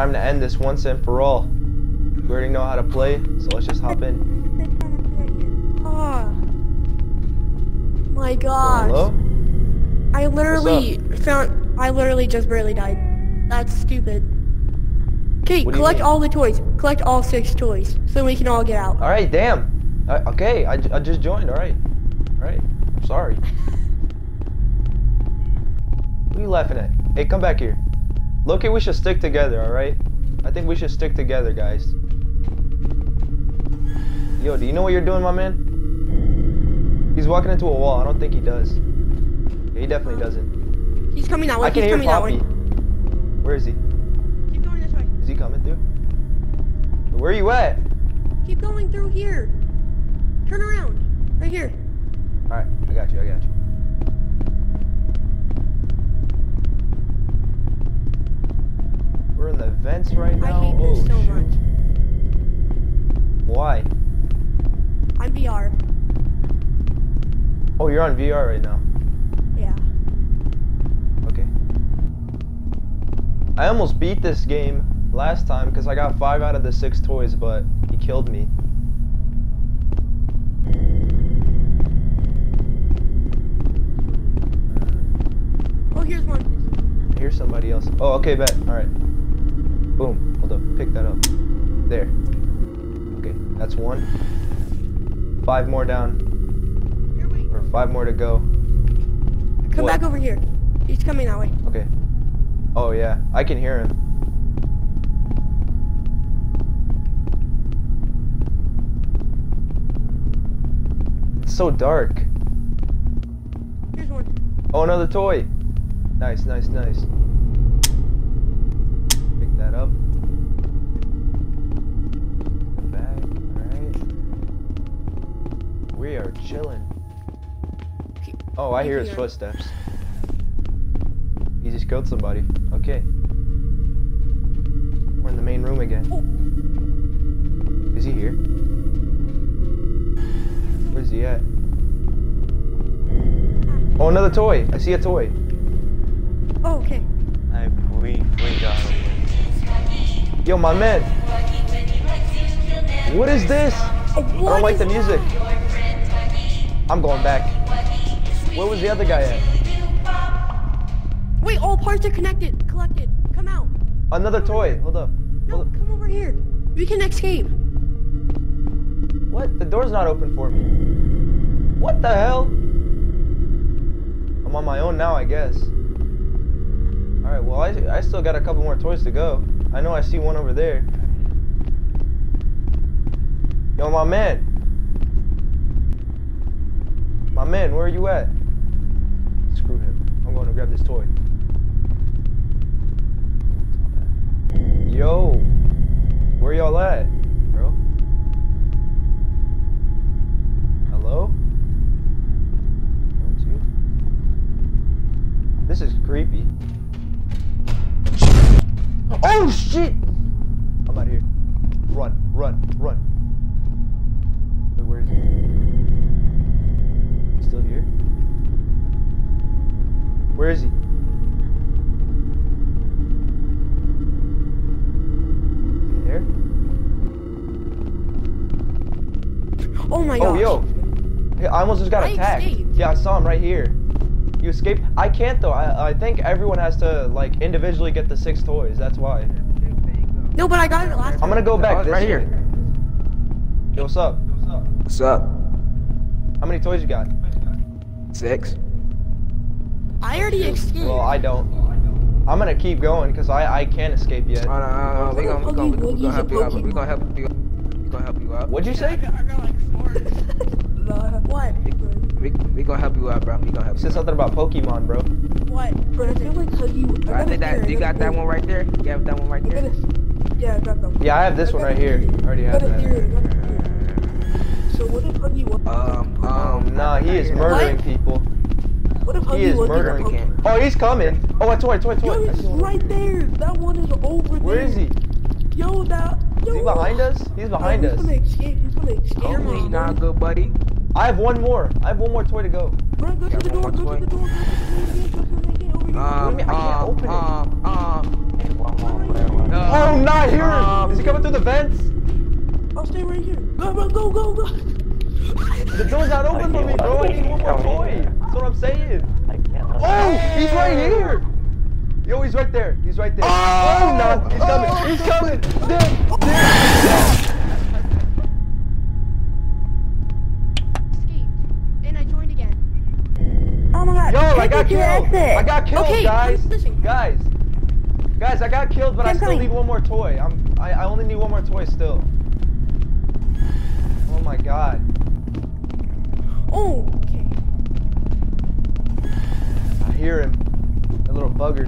time to end this once and for all. We already know how to play, so let's just hop in. Oh. My gosh. Hello? I literally found. I literally just barely died. That's stupid. Okay, What do you collect all the toys. Collect all six toys, so we can all get out. All right, damn. Okay, I, j- I just joined. All right, all right. I'm sorry. What are you laughing at? Hey, come back here. Loki, we should stick together. All right. I think we should stick together, guys. Yo, do you know what you're doing, my man? He's walking into a wall. I don't think he does. Yeah, he definitely doesn't. He's coming that way. I can He's hear Poppy. Where is he? Keep going this way. Is he coming through? Where are you at? Keep going through here. Turn around. Right here. All right, I got you. I got you. In the vents right I now. hate oh this so shoot. much. Why? I'm VR. Oh, you're on VR right now. Yeah. Okay. I almost beat this game last time because I got five out of the six toys, but he killed me. Oh, here's one. Here's somebody else. Oh, okay, bet. All right. Pick that up. There. Okay, that's one. Five more down, or five more to go. Come What? back over here. He's coming that way. Okay. Oh yeah, I can hear him. It's so dark. Here's one. Oh, another toy. Nice, nice, nice. Pick that up. The bag. Alright. We are chilling. Oh, I hear his footsteps. He just killed somebody. Okay. We're in the main room again. Oh. Is he here? Where's he at? Oh, another toy. I see a toy. Oh, okay. I believe we got him. Yo, my man. What is this? I don't like the music. I'm going back. Where was the other guy at? Wait, all parts are connected. Collected. Come out. Another toy. Hold up. No, Hold up. come over here. We can escape. What? The door's not open for me. What the hell? I'm on my own now, I guess. Alright, well, I, I still got a couple more toys to go. I know I see one over there. Yo, my man. My man, where are you at? Screw him. I'm going to grab this toy. Yo, where y'all at, bro? Hello? This is creepy. Oh shit! I'm out here. Run, run, run. Where is he? Is there? Oh my god. Oh, yo. I almost just got I attacked. escaped. Yeah, I saw him right here. You escaped? I can't though. I, I think everyone has to like individually get the six toys. That's why. No, but I got it last time. I'm gonna go back Oh, this right way. here. Yo, what's up? What's up? How many toys you got? Six. I already escaped. Well, I don't. I'm gonna keep going because I I can't escape yet. Oh, no, no, no, we gonna we gonna we Pokey gonna help you out. Woogies We gonna help you. We gonna help you out. What'd you say? what? We we gonna help you out, bro. We gonna help You you. said something about Pokemon, bro. What? Bro, I feel like Huggy. I think that you got that one right there. You have that one right there. Yeah, I got that one. Yeah, I have this one right here. I already have Got a theory, that. got a theory. So what if Huggy? Um um. Nah, he is murdering people. What if He is murdering. a Pokemon? Oh, he's coming. Oh, a toy, toy, toy. Yo, I he's right there. That one is over there. Where is he? Yo, that. Yo, Is he behind us? He's behind he's us. gonna escape. He's gonna escape. Hopefully not good, buddy. I have one more. I have one more toy to go. Bro, go to the door. more Go to the toy. door. Go to the door. Go to the door. Over here. Um mean I can't um open it? um um. Oh Oh, not here! Um, Is he coming through the vents? I'll stay right here. Go, go, go, go, go. The door's not open for me, bro. I need one more Come toy. here. That's what I'm saying. I can't. Oh, he's right here. Yo, he's right there. He's right there. Oh, oh no. He's coming. Oh. He's coming. Damn. Damn. Escaped. And I joined again. Oh my god. Yo, I got me to your killed. I got killed, okay, guys. Guys. Guys, I got killed, but I I'm still coming. need one more toy. I'm. I, I only need one more toy still. Oh my god. Oh, hear him. The little bugger.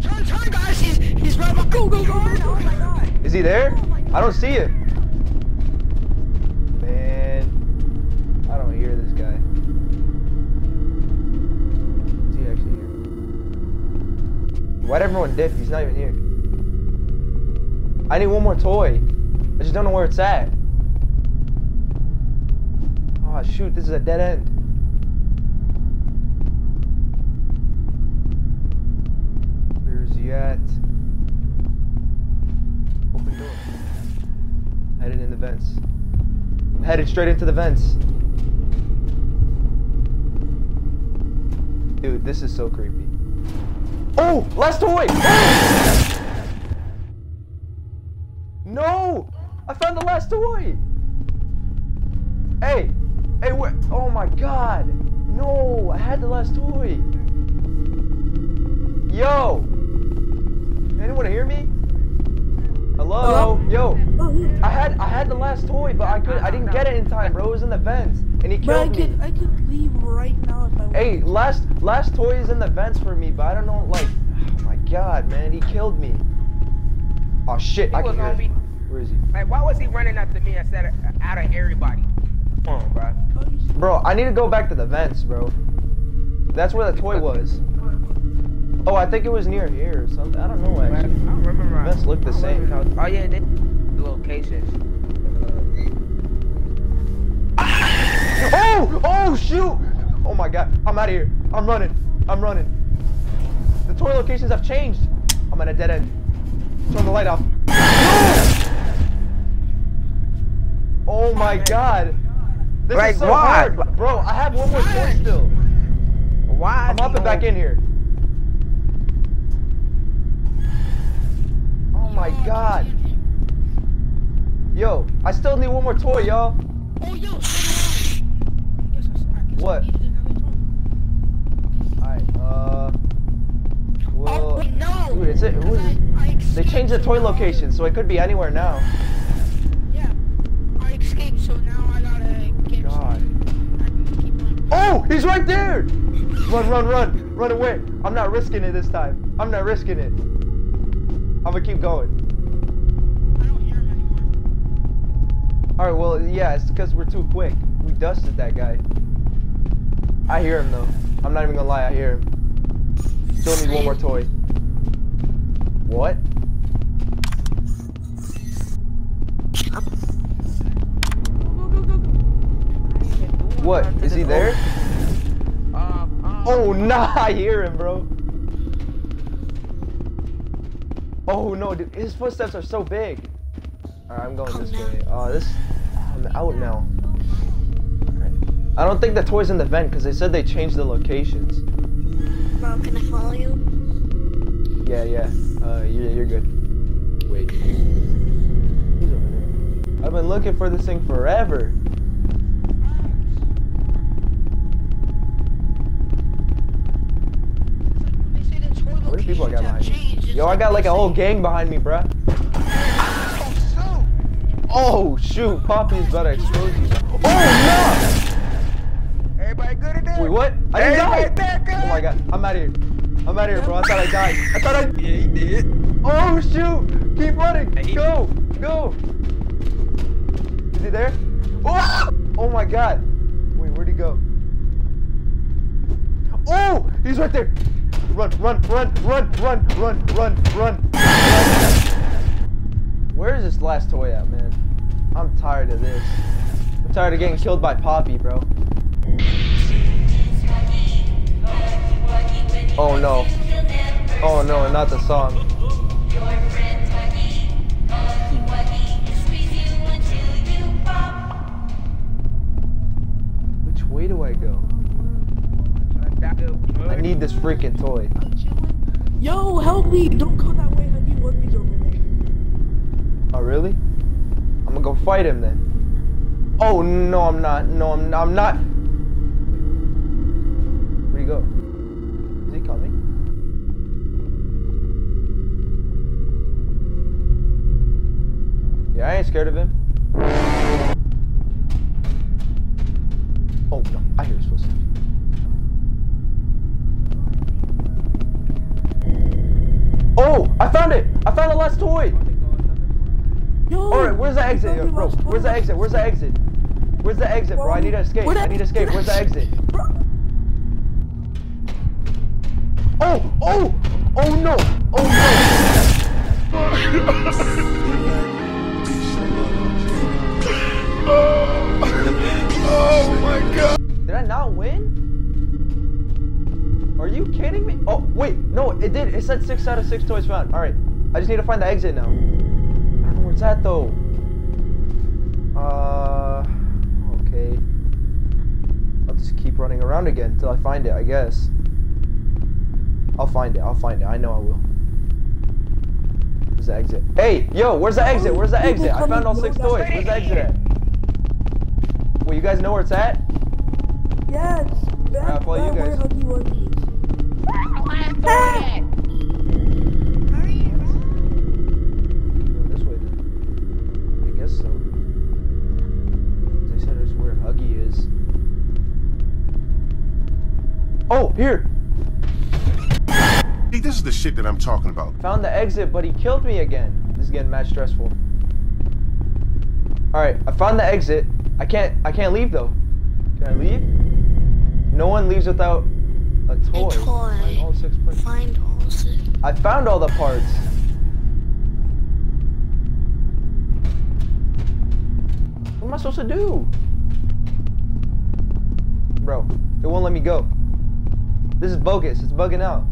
Turn, turn, guys. He's, he's right behind. Go, go, go. Oh my god. Is he there? Oh I don't see him. Man, I don't hear this guy. Is he actually here? Why'd everyone dip? He's not even here. I need one more toy. I just don't know where it's at. Oh shoot, this is a dead end. Where's he at? Open door. Headed in the vents. I'm headed straight into the vents. Dude, this is so creepy. Oh, last toy! no! I found the last toy! Hey! Hey, where? Oh my god! No! I had the last toy! Yo! Anyone hear me? Hello? Yo! Oh. I had I had the last toy, but I could I didn't get it in time, bro. It was in the vents, and he But I killed could, me. I could leave right now if I want. Hey, last last toy is in the vents for me, but I don't know. Like, oh my god, man, he killed me. Oh shit, He I was can hear. on him. Where is he, Like, why was he running after me instead of out of everybody? Come on, bro. Oh, you see- bro? I need to go back to the vents, bro. That's where the toy was. Oh, I think it was near here or something. I don't know I actually. don't remember. Vents look the I same. Oh yeah, they the locations. Oh! Oh shoot! Oh my god, I'm out of here. I'm running. I'm running. The toy locations have changed. I'm at a dead end. Turn the light off. Oh my god. This Like is so why? hard. Bro, I have one more toy still. Why? I'm hopping back in here. Oh my god. Yo, I still need one more toy, y'all. Oh, yo. What? Alright, uh. Well. oh, wait, no. Dude, it? Who is I- it? I They changed the toy location, so it could be anywhere now. Yeah. I escaped, so now I gotta get God. some-. Oh, he's right there! Run, run, run, run away. I'm not risking it this time. I'm not risking it. I'm gonna keep going. I don't hear him anymore. Alright, well, yeah, it's because we're too quick. We dusted that guy. I hear him though. I'm not even gonna lie, I hear him. Still need one more toy. What? What? Is he there? Um, um, Oh, nah, I hear him, bro. Oh no, dude, his footsteps are so big. Alright, I'm going this way. Oh, this. I'm out now. Alright. I don't think the toy's in the vent because they said they changed the locations. Bro, can I follow you? Yeah, yeah. Uh, you're, you're good. Wait. He's over there. I've been looking for this thing forever. How many people I got behind me? Yo, I got like a whole gang behind me, bruh. Oh shoot, Poppy's about to explode you. Oh Everybody good at that? no! Wait, what? I didn't Everybody die! Oh my god, I'm out of here. I'm out of here, bro. I thought I died. I thought I. Yeah, he did. Oh shoot! Keep running! Hey. Go! Go! Is he there? Oh! Oh my god! Wait, where'd he go? Oh! He's right there! run, run, run, run, run, run, run, run. Where is this last toy at, man? I'm tired of this. I'm tired of getting killed by Poppy, bro. Oh no. Oh no, not the song. Which way do I go? I need this freaking toy. Yo, help me! Don't go that way, honey. Wuggy's over there. Oh, really? I'm gonna go fight him then. Oh, no, I'm not. No, I'm, I'm not. Where'd he go? Is he coming? Yeah, I ain't scared of him. Exit, yo, bro? Where's the exit? Where's the exit? Where's the exit, bro? I need to escape. I need to escape. Where's the exit? Oh! Oh! Oh no! Oh no! Oh my god. Did I not win? Are you kidding me? Oh, wait. No, it did. It said six out of six toys found. Alright. I just need to find the exit now. I don't know where it's at though. Uh. Okay. I'll just keep running around again until I find it, I guess. I'll find it. I'll find it. I know I will. Where's the exit? Hey, yo, where's the exit? Where's the exit? I found all six toys. Where's the exit at? Well, you guys know where it's at? Yeah, it's back I'll follow you back where guys. Oh, here! See, this is the shit that I'm talking about. Found the exit, but he killed me again. This is getting mad stressful. Alright, I found the exit. I can't I can't leave though. Can I leave? No one leaves without a toy. A toy. Find all six parts. Find all six. I found all the parts. What am I supposed to do? Bro, it won't let me go. This is bogus. It's bugging out.